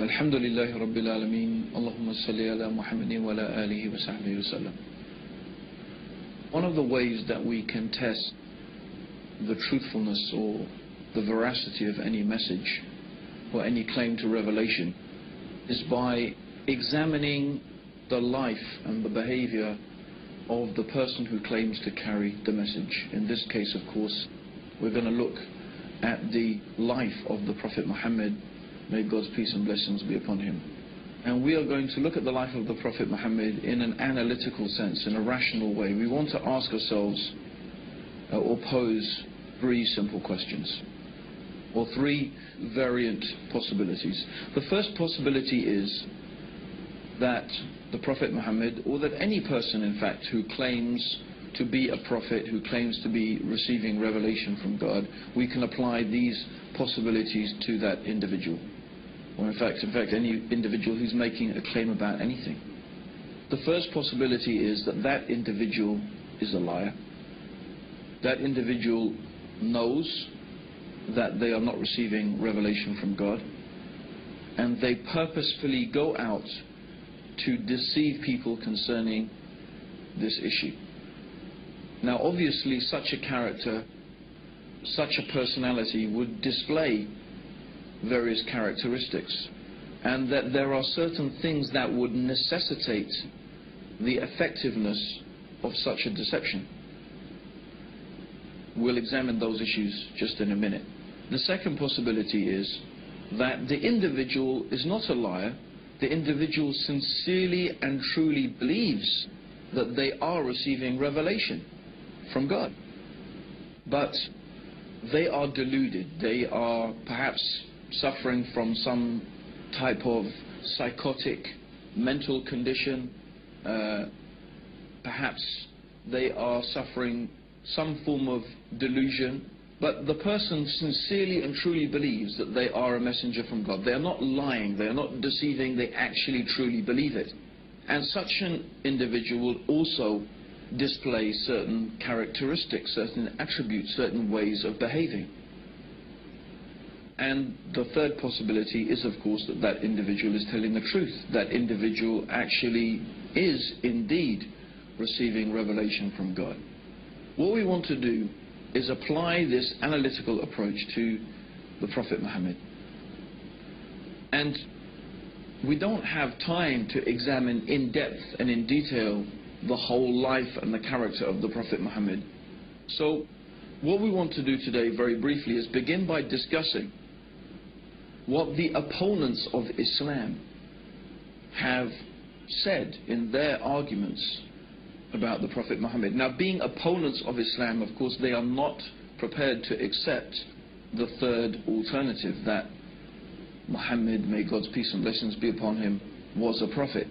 الحمد لله رب العالمين اللهم صل على محمد وعلى آله وصحبه وسلم One of the ways that we can test the truthfulness or the veracity of any message or any claim to revelation is by examining the life and the behavior of the person who claims to carry the message. In this case, of course, we're going to look at the life of the Prophet Muhammad. May God's peace and blessings be upon him. And we are going to look at the life of the Prophet Muhammad in an analytical sense, in a rational way. We want to ask ourselves uh, or pose three simple questions, or three variant possibilities. The first possibility is that the Prophet Muhammad, or that any person in fact who claims to be a prophet, who claims to be receiving revelation from God, we can apply these possibilities to that individual. Or in fact, in fact, any individual who's making a claim about anything. The first possibility is that that individual is a liar. That individual knows that they are not receiving revelation from God, and they purposefully go out to deceive people concerning this issue. Now, obviously, such a character, such a personality would display various characteristics, and that there are certain things that would necessitate the effectiveness of such a deception. We'll examine those issues just in a minute. The second possibility is that the individual is not a liar, the individual sincerely and truly believes that they are receiving revelation from God. But they are deluded. They are perhaps suffering from some type of psychotic mental condition. Uh, perhaps they are suffering some form of delusion. But the person sincerely and truly believes that they are a messenger from God. They are not lying, they are not deceiving, they actually truly believe it. And such an individual also display certain characteristics, certain attributes, certain ways of behaving. And the third possibility is, of course, that that individual is telling the truth. That individual actually is indeed receiving revelation from God. What we want to do is apply this analytical approach to the Prophet Muhammad. And we don't have time to examine in depth and in detail the whole life and the character of the Prophet Muhammad. So what we want to do today very briefly is begin by discussing what the opponents of Islam have said in their arguments about the Prophet Muhammad. Now, being opponents of Islam, of course, they are not prepared to accept the third alternative that Muhammad, may God's peace and blessings be upon him, was a prophet.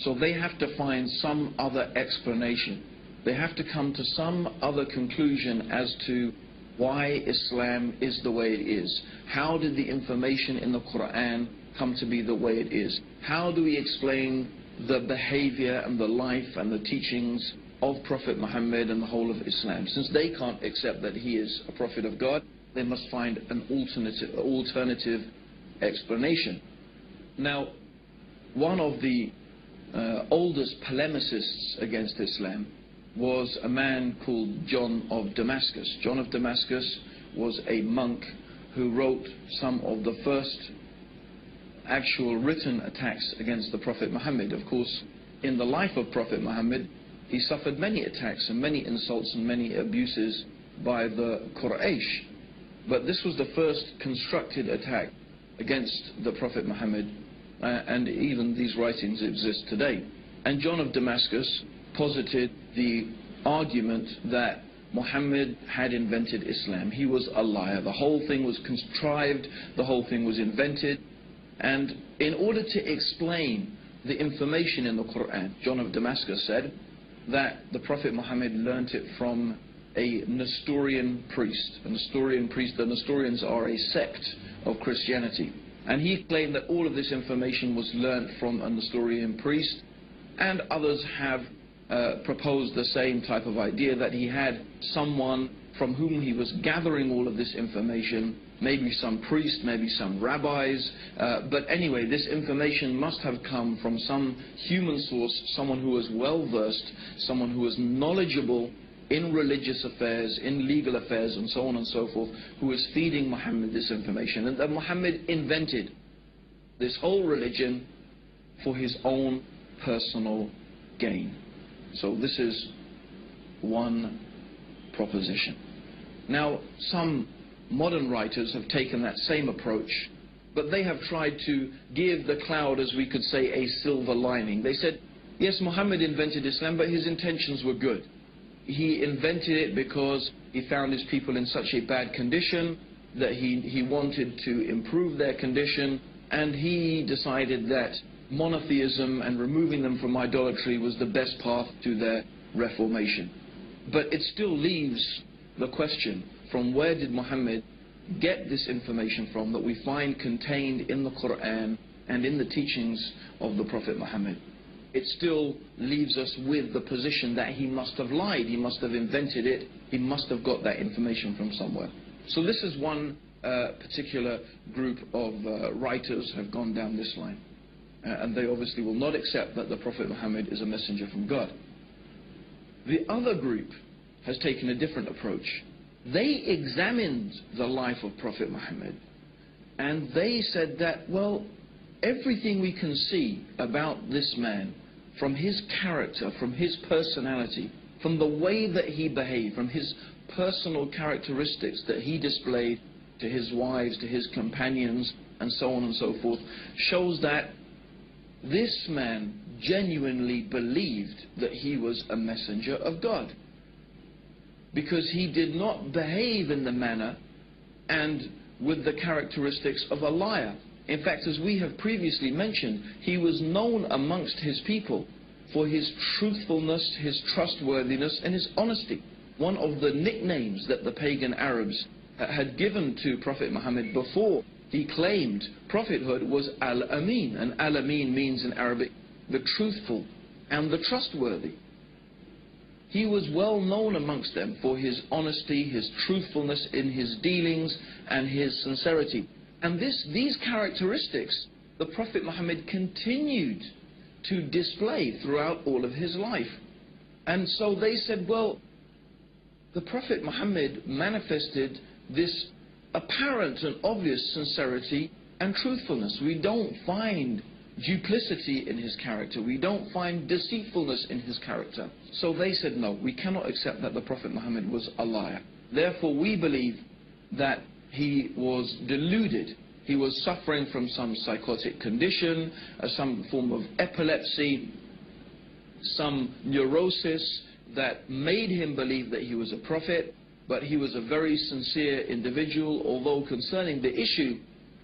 So they have to find some other explanation. They have to come to some other conclusion as to why Islam is the way it is. How did the information in the Quran come to be the way it is? How do we explain the behavior and the life and the teachings of Prophet Muhammad and the whole of Islam? Since they can't accept that he is a prophet of God, they must find an alternative, alternative explanation. Now, one of the uh, oldest polemicists against Islam was a man called John of Damascus. John of Damascus was a monk who wrote some of the first actual written attacks against the Prophet Muhammad. Of course, in the life of Prophet Muhammad, he suffered many attacks and many insults and many abuses by the Quraysh. But this was the first constructed attack against the Prophet Muhammad uh, and even these writings exist today. And John of Damascus posited the argument that Muhammad had invented Islam. He was a liar. The whole thing was contrived, the whole thing was invented. And in order to explain the information in the Quran, John of Damascus said that the Prophet Muhammad learnt it from a Nestorian priest. A Nestorian priest, the Nestorians are a sect of Christianity. And he claimed that all of this information was learnt from a Nestorian priest, and others have uh, proposed the same type of idea that he had someone from whom he was gathering all of this information, maybe some priest, maybe some rabbis, uh, but anyway, this information must have come from some human source, someone who was well versed, someone who was knowledgeable in religious affairs, in legal affairs, and so on and so forth, who was feeding Muhammad this information. And that Muhammad invented this whole religion for his own personal gain. So this is one proposition. Now, some modern writers have taken that same approach, but they have tried to give the cloud, as we could say, a silver lining. They said, yes, Muhammad invented Islam, but his intentions were good. He invented it because he found his people in such a bad condition that he, he wanted to improve their condition, and he decided that monotheism and removing them from idolatry was the best path to their reformation. But it still leaves the question, from where did Muhammad get this information from that we find contained in the Quran and in the teachings of the Prophet Muhammad? It still leaves us with the position that he must have lied, he must have invented it, he must have got that information from somewhere. So this is one uh, particular group of uh, writers have gone down this line. Uh, and they obviously will not accept that the Prophet Muhammad is a messenger from God. The other group has taken a different approach. They examined the life of Prophet Muhammad and they said that, well, everything we can see about this man, from his character, from his personality, from the way that he behaved, from his personal characteristics that he displayed to his wives, to his companions, and so on and so forth, shows that this man genuinely believed that he was a messenger of God. Because he did not behave in the manner and with the characteristics of a liar. In fact, as we have previously mentioned, he was known amongst his people for his truthfulness, his trustworthiness, and his honesty. One of the nicknames that the pagan Arabs had given to Prophet Muhammad before he claimed prophethood was Al-Amin. And Al-Amin means in Arabic the truthful and the trustworthy. He was well known amongst them for his honesty, his truthfulness in his dealings, and his sincerity. And this, these characteristics the Prophet Muhammad continued to display throughout all of his life. And so they said, well, the Prophet Muhammad manifested this apparent and obvious sincerity and truthfulness. We don't find duplicity in his character. We don't find deceitfulness in his character. So they said, no, we cannot accept that the Prophet Muhammad was a liar. Therefore, we believe that he was deluded. He was suffering from some psychotic condition, uh, some form of epilepsy, some neurosis that made him believe that he was a prophet but he was a very sincere individual, although concerning the issue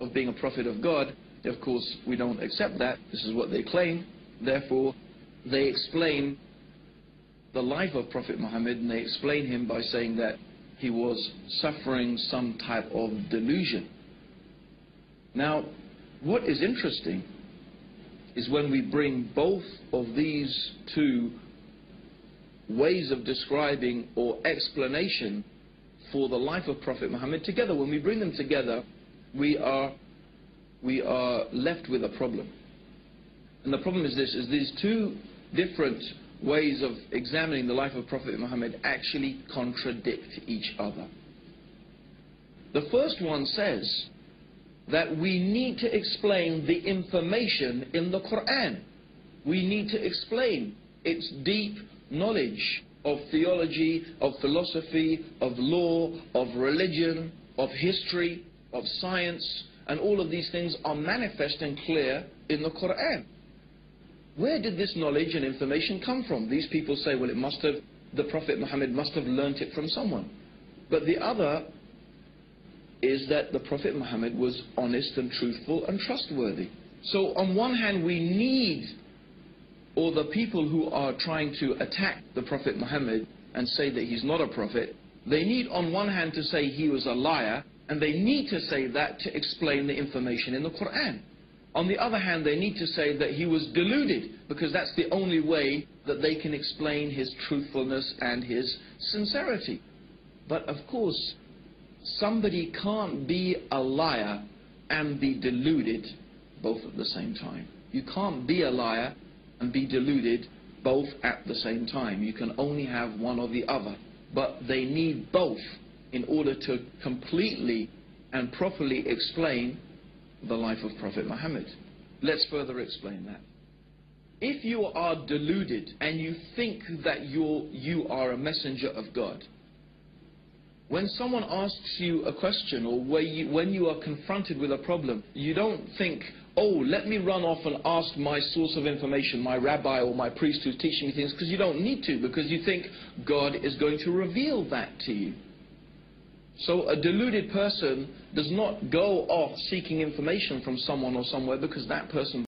of being a prophet of God, of course, we don't accept that. This is what they claim. Therefore, they explain the life of Prophet Muhammad, and they explain him by saying that he was suffering some type of delusion. Now, what is interesting is when we bring both of these two ways of describing or explanation for the life of Prophet Muhammad together. When we bring them together, we are, we are left with a problem. And the problem is this, is these two different ways of examining the life of Prophet Muhammad actually contradict each other. The first one says that we need to explain the information in the Quran. We need to explain its deep knowledge of theology, of philosophy, of law, of religion, of history, of science, and all of these things are manifest and clear in the Quran. Where did this knowledge and information come from? These people say, well, it must have, the Prophet Muhammad must have learnt it from someone. But the other is that the Prophet Muhammad was honest and truthful and trustworthy. So on one hand, we need or the people who are trying to attack the Prophet Muhammad and say that he's not a prophet, they need on one hand to say he was a liar, and they need to say that to explain the information in the Quran. On the other hand, they need to say that he was deluded, because that's the only way that they can explain his truthfulness and his sincerity. But of course, somebody can't be a liar and be deluded both at the same time. You can't be a liar and be deluded both at the same time. You can only have one or the other. But they need both in order to completely and properly explain the life of Prophet Muhammad. Let's further explain that. If you are deluded and you think that you're, you are a messenger of God, when someone asks you a question or you, when you are confronted with a problem, you don't think, oh, let me run off and ask my source of information, my rabbi or my priest who's teaching me things, because you don't need to, because you think God is going to reveal that to you. So a deluded person does not go off seeking information from someone or somewhere because that person